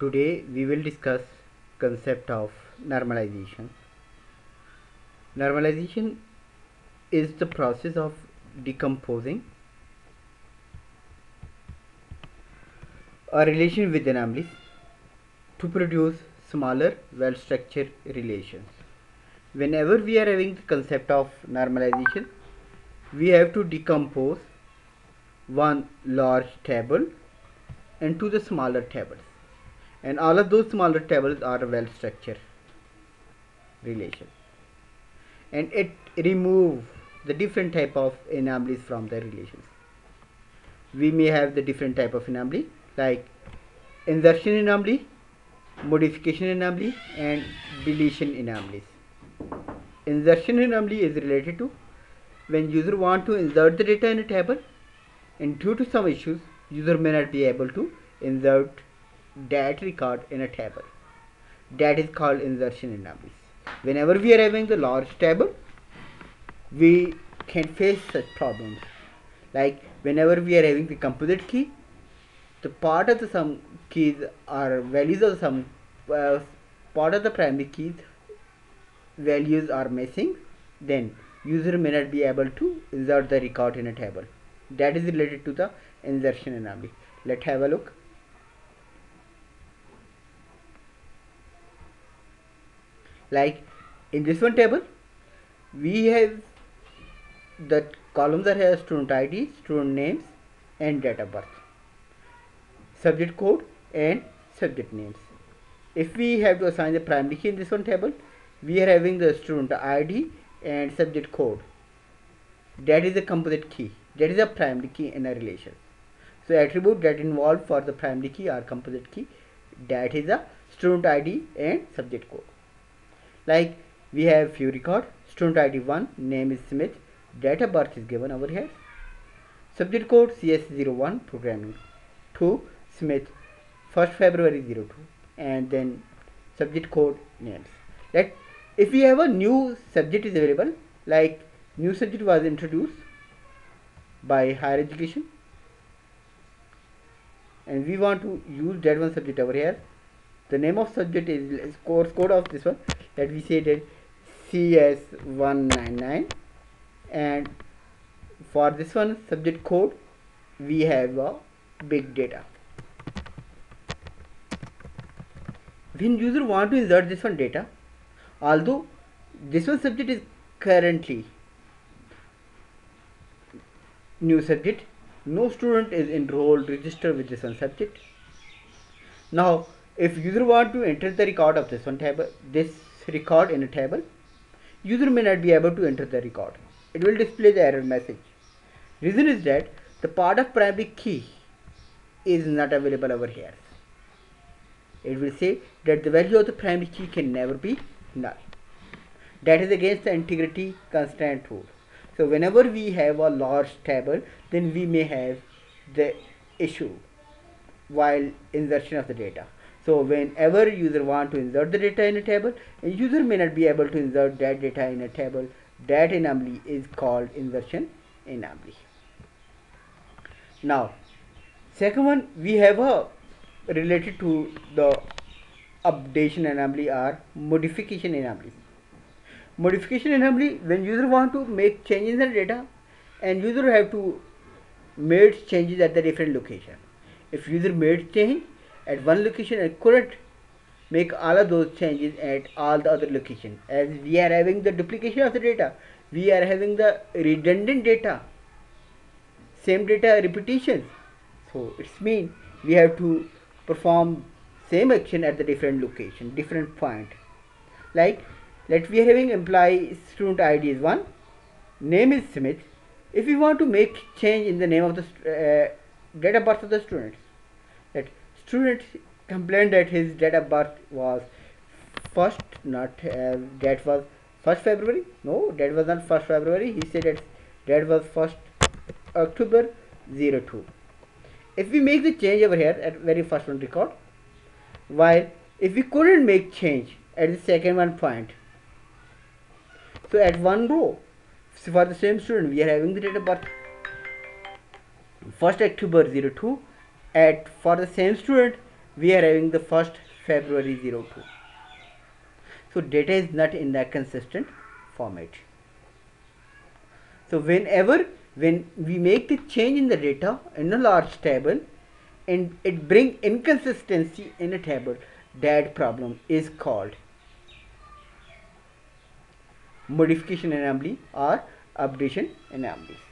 Today we will discuss concept of normalization. Normalization is the process of decomposing a relation with anomalies to produce smaller well structured relations. Whenever we are having the concept of normalization, we have to decompose one large table into the smaller tables and all of those smaller tables are well structured relation and it remove the different type of anomalies from the relations. We may have the different type of anomaly like insertion anomaly modification anomaly and deletion anomalies. Insertion anomaly is related to when user want to insert the data in a table and due to some issues user may not be able to insert that record in a table. That is called insertion anomalies whenever we are having the large table we can face such problems. Like whenever we are having the composite key the part of the some keys are values of some uh, part of the primary keys values are missing then user may not be able to insert the record in a table. That is related to the insertion anomaly let's have a look like in this one table we have the columns are here student id student names and date of birth subject code and subject names. If we have to assign the primary key in this one table we are having the student id and subject code. That is a composite key. That is a primary key in a relation. So attribute that involved for the primary key or composite key. That is a student id and subject code like we have few record student id 1 name is smith. Date of birth is given over here. Subject code cs01 programming. 2 smith. 1st february 02 and then subject code names. Like if we have a new subject is available like new subject was introduced by higher education and we want to use that one subject over here. The name of subject is course code of this one that we say that cs199 and for this one subject code we have a big data. When user want to insert this one data although this one subject is currently new subject no student is enrolled registered with this one subject. Now if user want to enter the record of this one table this record in a table user may not be able to enter the record. It will display the error message. Reason is that the part of primary key is not available over here. It will say that the value of the primary key can never be null. That is against the integrity constraint rule. So whenever we have a large table then we may have the issue while insertion of the data so whenever user want to insert the data in a table a user may not be able to insert that data in a table. That anomaly is called insertion anomaly. Now second one we have a related to the updation anomaly or modification anomaly. Modification anomaly when user want to make changes in the data and user have to made changes at the different location. If user made change at one location and couldn't make all of those changes at all the other location. As we are having the duplication of the data we are having the redundant data. Same data repetitions so it's mean we have to perform same action at the different location different point. Like let we are having employee student id is 1 name is smith. If we want to make change in the name of the uh, date of birth of the student student complained that his date of birth was first not uh, that was first february. No that was not first february. He said that that was first october 02 if we make the change over here at very first one record while if we couldn't make change at the second one point so at one row so for the same student we are having the date of birth first october 02 at for the same student we are having the first February 02 so data is not in that consistent format. So whenever when we make the change in the data in a large table and it bring inconsistency in a table that problem is called modification anomaly or updation anomalies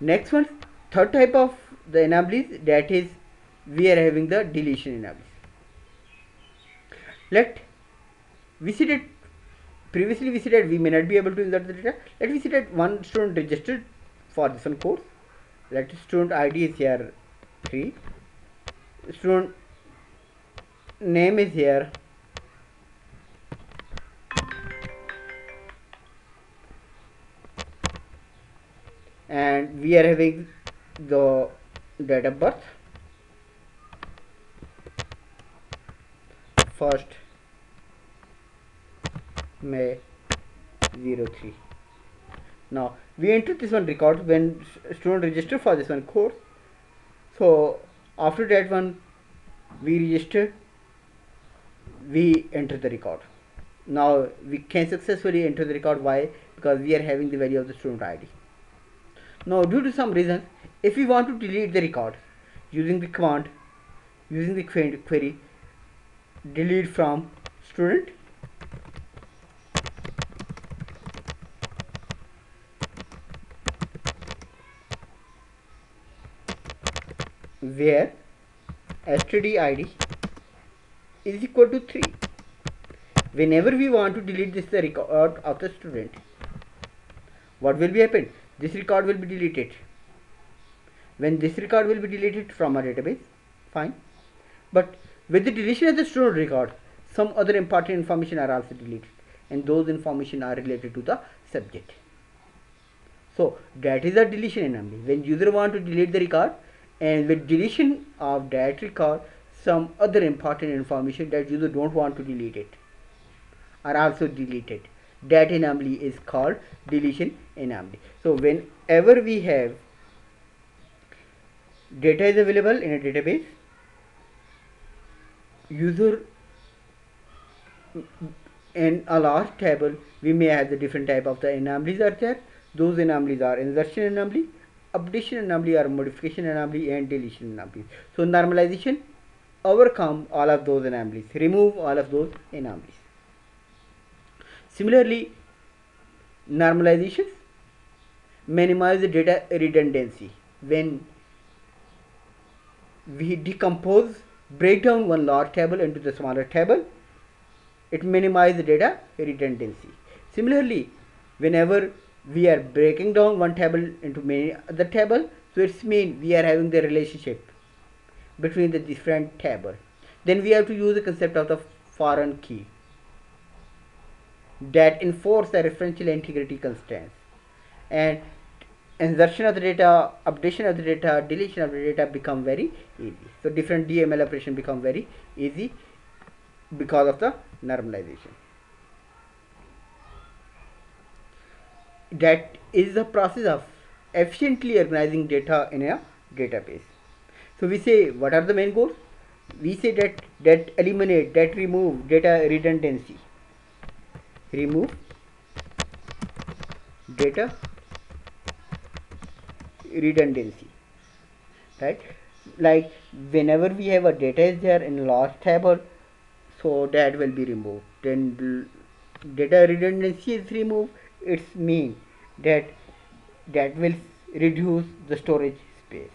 next one third type of the anomalies that is we are having the deletion anomalies let we see that previously we see that we may not be able to insert the data. Let me see that one student registered for this one course. Let student id is here 3 student name is here and we are having the date of birth. First May 03 now we enter this one record when student register for this one course. So after that one we register we enter the record. Now we can successfully enter the record. Why? Because we are having the value of the student id now due to some reason if we want to delete the record using the command using the query delete from student. Where std id is equal to 3 whenever we want to delete this record of the student what will be happen? This record will be deleted when this record will be deleted from our database fine. But with the deletion of the student record some other important information are also deleted and those information are related to the subject. So that is a deletion anomaly. When user want to delete the record and with deletion of that record some other important information that user don't want to delete it are also deleted. That anomaly is called deletion anomaly. So whenever we have data is available in a database user in a large table we may have the different type of the anomalies are there those anomalies are insertion anomaly updation anomaly or modification anomaly and deletion anomaly. So normalization overcome all of those anomalies, remove all of those anomalies. Similarly, normalization minimize the data redundancy when we decompose break down one large table into the smaller table. It minimizes data redundancy. Similarly whenever we are breaking down one table into many other table so it's mean we are having the relationship between the different table. Then we have to use the concept of the foreign key. That enforce the referential integrity constraints. And insertion of the data updation of the data deletion of the data become very easy. So different dml operation become very easy because of the normalization. That is the process of efficiently organizing data in a database. So we say what are the main goals? We say that that eliminate that remove data redundancy. Remove data redundancy right? Like whenever we have a data is there in large table so that will be removed. Then data redundancy is removed. Its mean that that will reduce the storage space.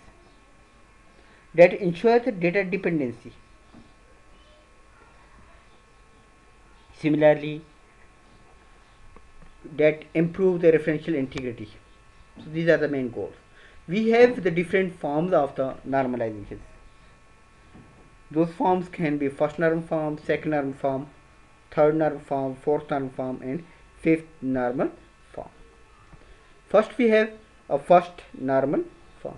That ensures the data dependency. Similarly that improve the referential integrity. So these are the main goals we have the different forms of the normalization those forms can be first norm form second norm form third norm form fourth norm form and fifth normal form. First we have a first normal form.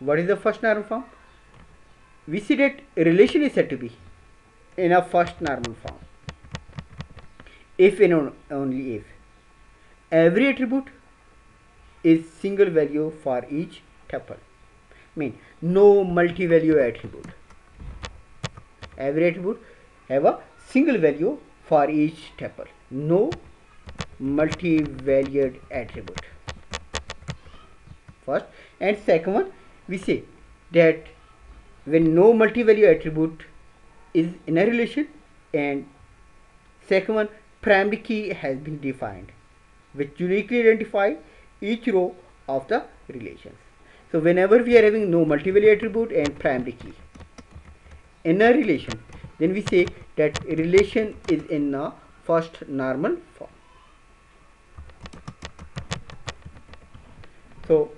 What is the first normal form? We see that relation is said to be in a first normal form. If and only if every attribute is single value for each tuple. mean no multi-value attribute. Every attribute have a single value for each tuple. No multi-valued attribute. First. And second one we say that when no multi-value attribute is in a relation and second one primary key has been defined which uniquely identify each row of the relations so whenever we are having no multi-value attribute and primary key in a relation then we say that relation is in a first normal form. So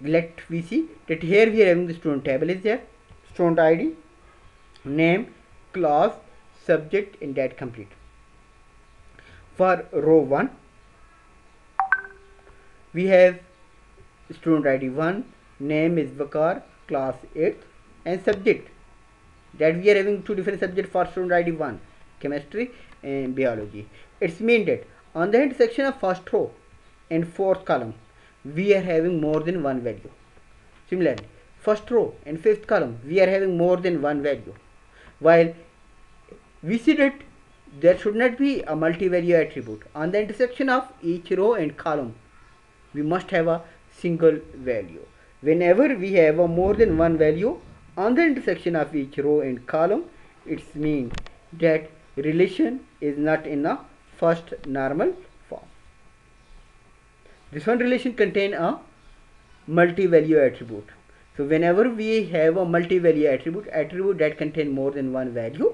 let we see that here we are having the student table is there student id name class subject and that complete. For row 1 we have student id 1 name is Vakar class 8th and subject that we are having two different subjects for student id 1 chemistry and biology. It's mean that on the intersection of first row and fourth column we are having more than one value. Similarly first row and fifth column we are having more than one value. While we see that there should not be a multi-value attribute. On the intersection of each row and column we must have a single value. Whenever we have a more than one value on the intersection of each row and column it means that relation is not in a first normal form. This one relation contain a multi-value attribute. So whenever we have a multi-value attribute attribute that contain more than one value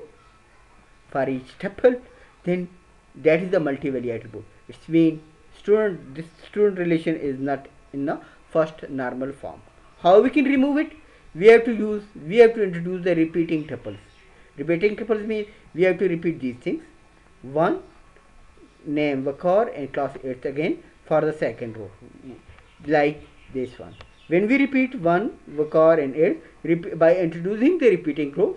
for each tuple then that is the multi-value attribute. It means student this student relation is not in the first normal form. How we can remove it? We have to use we have to introduce the repeating tuples. Repeating tuples means we have to repeat these things. One name Vakar and class 8 again for the second row. Like this one. When we repeat one Vakar and 8 by introducing the repeating rows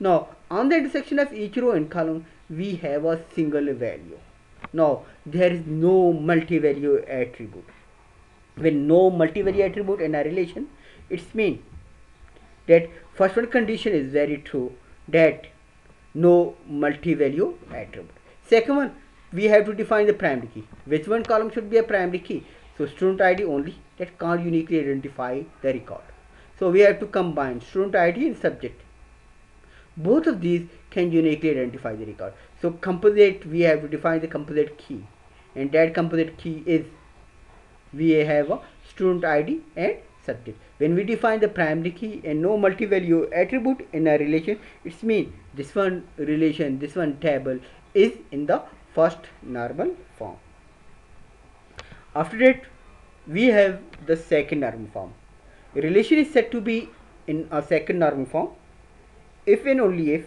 now on the intersection of each row and column we have a single value. Now there is no multi-value attribute when no multi-value attribute in a relation it's mean that first one condition is very true that no multi-value attribute. Second one we have to define the primary key. Which one column should be a primary key? So student id only that can't uniquely identify the record. So we have to combine student id and subject. Both of these can uniquely identify the record. So composite we have to define the composite key. And that composite key is we have a student id and subject when we define the primary key and no multi-value attribute in a relation it means this one relation this one table is in the first normal form. After that we have the second normal form. Relation is said to be in a second normal form. If and only if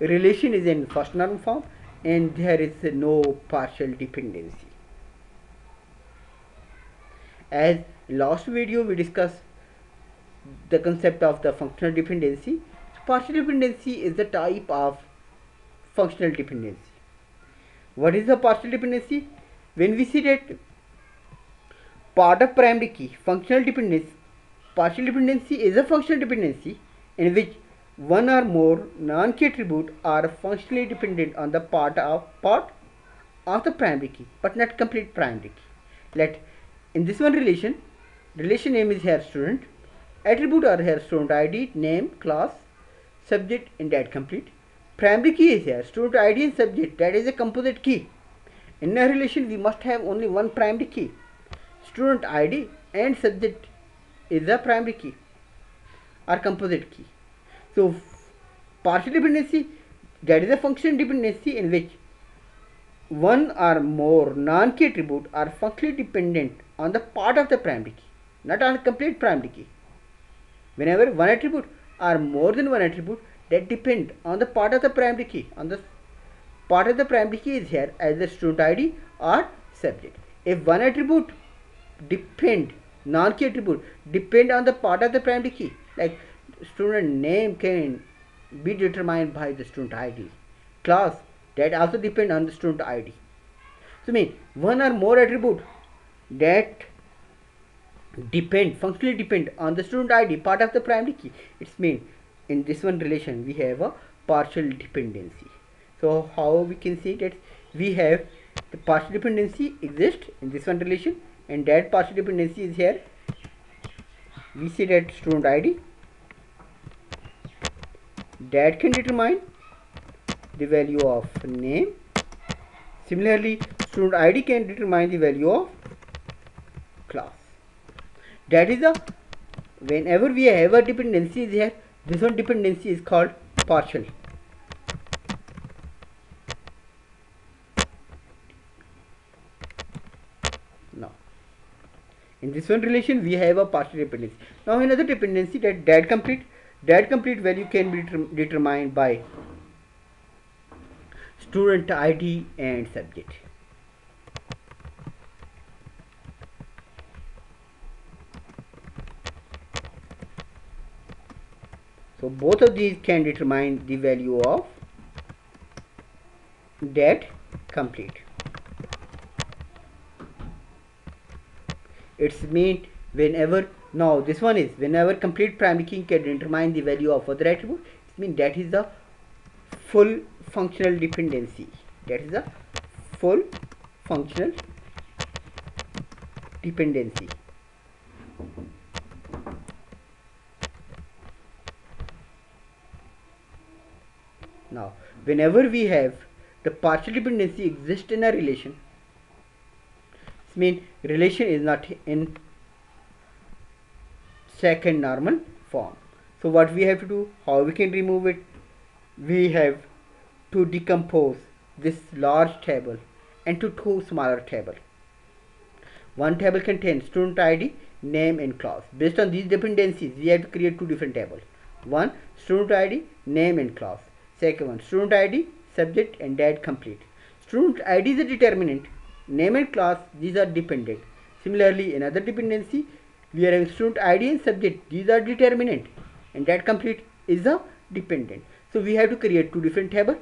relation is in first normal form and there is no partial dependency as last video we discussed the concept of the functional dependency. So partial dependency is the type of functional dependency. What is the partial dependency? When we see that part of primary key functional dependency partial dependency is a functional dependency in which one or more non-key attribute are functionally dependent on the part of part of the primary key but not complete primary key. Let in this one relation relation name is here student. Attribute are here student id name class subject and that complete. Primary key is here student id and subject that is a composite key. In a relation we must have only one primary key. Student id and subject is the primary key or composite key. So partial dependency that is a function dependency in which one or more non-key attribute are functionally dependent on the part of the primary key, not on complete primary key. Whenever one attribute or more than one attribute that depend on the part of the primary key, on the part of the primary key is here as the student ID or subject. If one attribute depend, non-key attribute depend on the part of the primary key, like student name can be determined by the student id class that also depend on the student id so mean one or more attribute that depend functionally depend on the student id part of the primary key. It's mean in this one relation we have a partial dependency. So how we can see that we have the partial dependency exists in this one relation and that partial dependency is here. We see that student id that can determine the value of name. Similarly student id can determine the value of class. That is the whenever we have a dependency is here this one dependency is called partial. Now in this one relation we have a partial dependency. Now another dependency that that complete that complete value can be determined by student id and subject. So both of these can determine the value of that complete. It's mean whenever now this one is whenever complete primary key can determine the value of other attribute it means that is the full functional dependency. That is the full functional dependency. Now whenever we have the partial dependency exists in a relation this means relation is not in second normal form. So what we have to do how we can remove it? We have to decompose this large table into two smaller tables. one table contains student id name and class based on these dependencies we have to create two different tables one student id name and class Second one, student ID, subject and date complete. Student ID is a determinant. Name and class, these are dependent. Similarly, another dependency, we are having student ID and subject, these are determinant. And date complete is a dependent. So we have to create two different tables.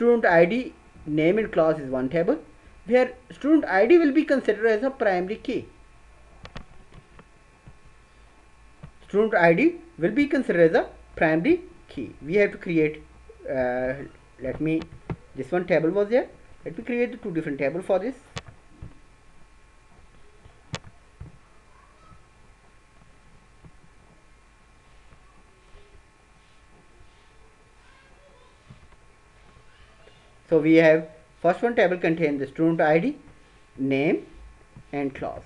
Student ID, name and class is one table, where student ID will be considered as a primary key. Student ID will be considered as a primary key. We have to create uh, let me this one table was there let me create the two different table for this so we have first one table contain the student id name and class.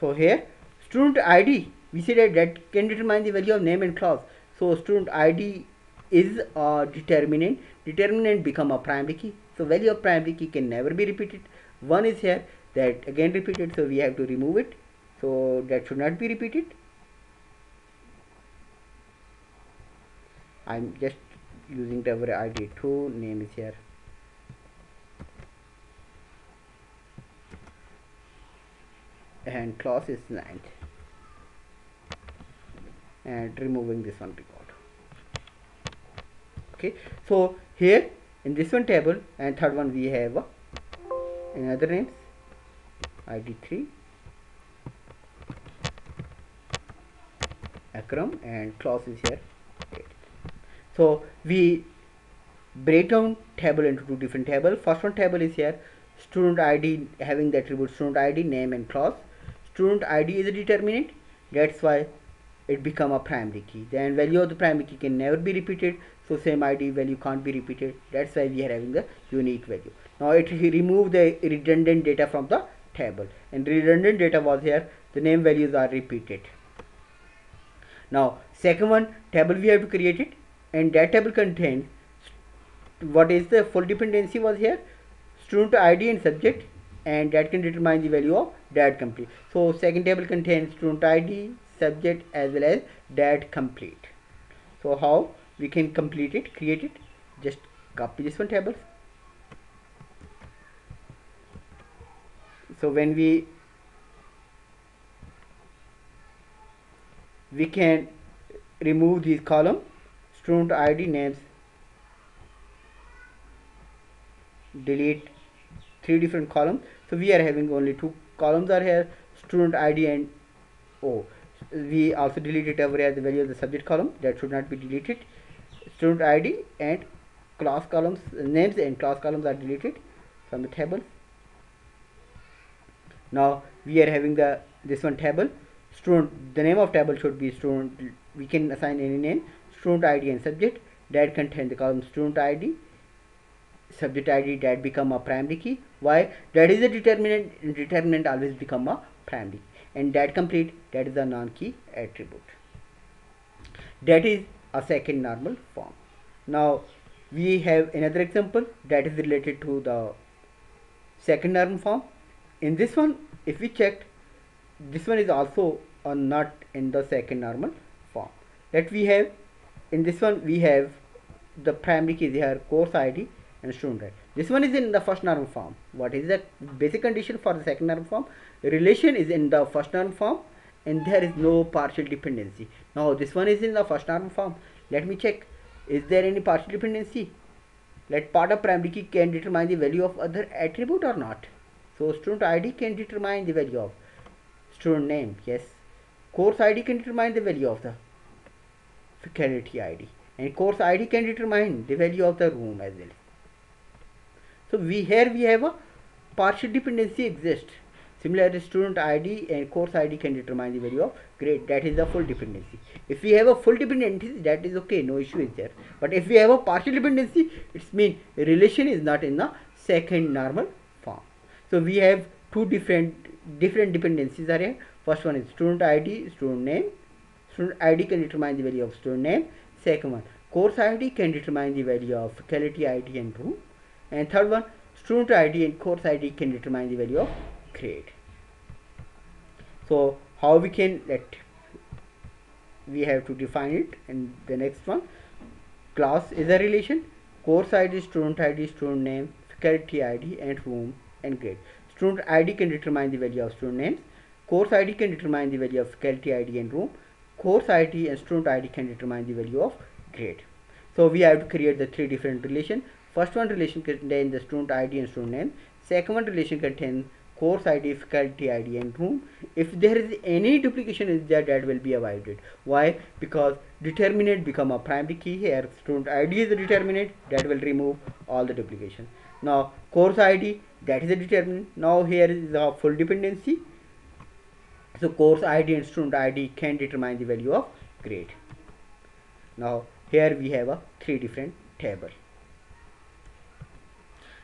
So here student id we see that that can determine the value of name and class. So student id is a determinant. Determinant become a primary key. So value of primary key can never be repeated. One is here that again repeated so we have to remove it. So that should not be repeated. I'm just using the id 2 name is here. And class is ninth. And removing this one record okay so here in this one table and third one we have uh, another names id3 Akram and class is here so we break down table into two different table. First one table is here student id having the attribute student id name and class. Student id is a determinant that's why it become a primary key. Then value of the primary key can never be repeated. So same id value can't be repeated. That's why we are having the unique value. Now it remove the redundant data from the table. And redundant data was here. The name values are repeated. Now second one table we have to create it and that table contains what is the full dependency was here? Student id and subject and that can determine the value of that complete. So second table contains student id subject as well as that complete. So how we can complete it create it? Just copy this one table. So when we we can remove these column student id names delete three different columns. So we are having only two columns are here student id and oh we also deleted over the value of the subject column that should not be deleted. Student id and class columns names and class columns are deleted from the table. Now we are having the this one table. Student the name of table should be student we can assign any name student id and subject that contain the column student id subject id that become a primary key. Why? That is a determinant determinant always become a primary. And that complete that is a non-key attribute. That is a second normal form. Now we have another example that is related to the second normal form. In this one if we check this one is also a not in the second normal form. That we have in this one we have the primary key here course id and student id this one is in the first normal form. What is the basic condition for the second normal form? Relation is in the first normal form and there is no partial dependency. Now this one is in the first normal form. Let me check. Is there any partial dependency? Let part of primary key can determine the value of other attribute or not. So student id can determine the value of student name. Yes. Course id can determine the value of the faculty id and course id can determine the value of the room as well so we here we have a partial dependency exists Similarly, student ID and course ID can determine the value of grade. That is the full dependency. If we have a full dependency, that is okay, no issue is there. But if we have a partial dependency, it means relation is not in the second normal form. So we have two different different dependencies are here. First one is student ID, student name. Student ID can determine the value of student name. Second one, course ID can determine the value of faculty ID and room. And third one, student ID and course ID can determine the value of grade. So how we can let we have to define it. And the next one class is a relation. Course id student id student name faculty id and room and grade. Student id can determine the value of student names. Course id can determine the value of faculty id and room course id and student id can determine the value of grade. So we have to create the three different relation. First one relation contains the student id and student name. Second one relation contains course id faculty id and room. If there is any duplication is there that will be avoided. Why? Because determinant become a primary key here. Student id is a determinant that will remove all the duplication. Now course id that is a determinant. Now here is the full dependency so course id and student id can determine the value of grade now here we have a three different table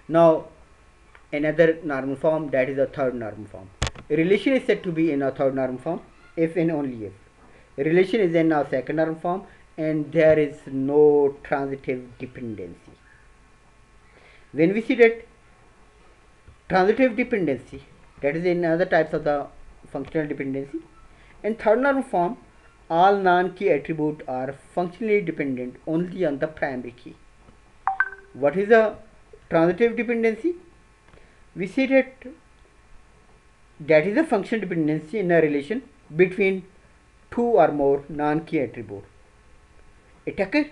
now another normal form that is a third normal form. Relation is said to be in a third normal form if and only if. Relation is in a second normal form and there is no transitive dependency. When we see that transitive dependency that is in other types of the functional dependency in third normal form all non-key attributes are functionally dependent only on the primary key. What is a transitive dependency? we see that that is a function dependency in a relation between two or more non-key attribute. It occurs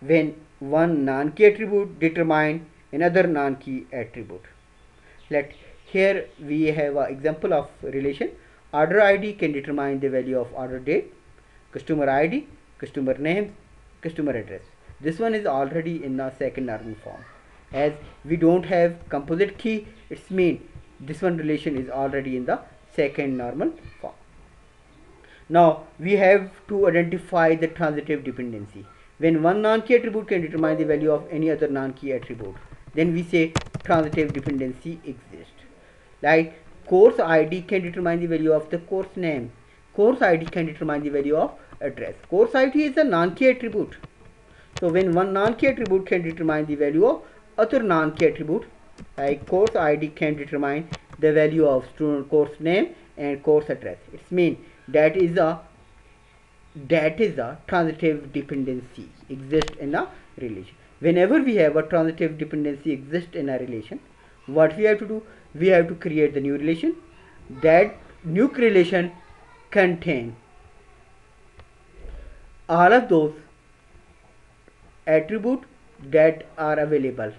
when one non-key attribute determine another non-key attribute. Let here we have an example of relation. Order ID can determine the value of order date, customer ID, customer name, customer address. This one is already in the second normal form as we don't have composite key it's mean this one relation is already in the second normal form now we have to identify the transitive dependency when one non-key attribute can determine the value of any other non-key attribute then we say transitive dependency exists like course id can determine the value of the course name. Course id can determine the value of address. Course id is a non-key attribute. So when one non-key attribute can determine the value of other non-key attribute like course id can determine the value of student course name and course address. It's mean that is a that is a transitive dependency exist in a relation. Whenever we have a transitive dependency exist in a relation what we have to do we have to create the new relation that new relation contain. All of those attribute that are available.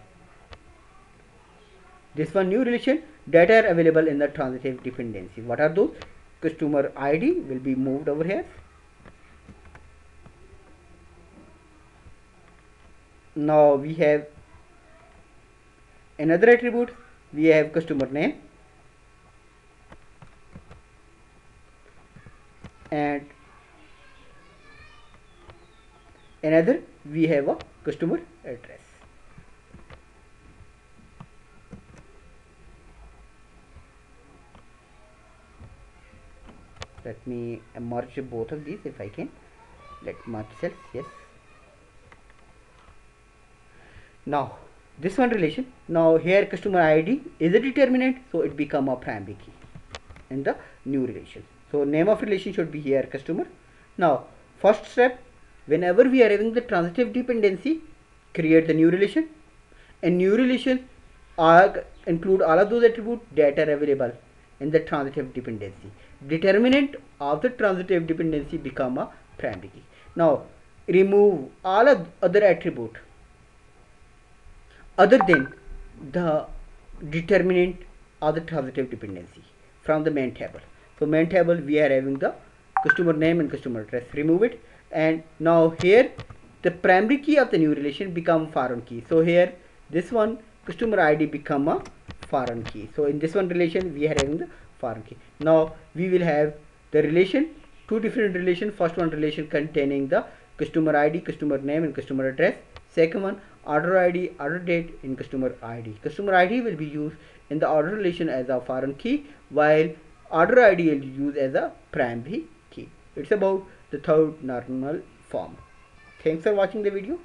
This one new relation that are available in the transitive dependency. What are those? Customer id will be moved over here. Now we have another attribute we have customer name and another we have a customer address. Let me merge both of these if I can. Let merge cells yes. Now this one relation. Now here customer id is a determinant so it become a primary key in the new relation. So name of relation should be here customer. Now first step whenever we are having the transitive dependency create the new relation. And new relation include all of those attributes that are available in the transitive dependency. Determinant of the transitive dependency become a primary key now remove all other attribute other than the determinant of the transitive dependency from the main table. So main table we are having the customer name and customer address. Remove it. And now here the primary key of the new relation become foreign key. So here this one customer id become a foreign key. So in this one relation we are having the foreign key. Now we will have the relation two different relation. First one relation containing the customer id customer name and customer address. Second one order id order date in customer id customer id will be used in the order relation as a foreign key while order id will be used as a primary key. It's about the third normal form. Thanks for watching the video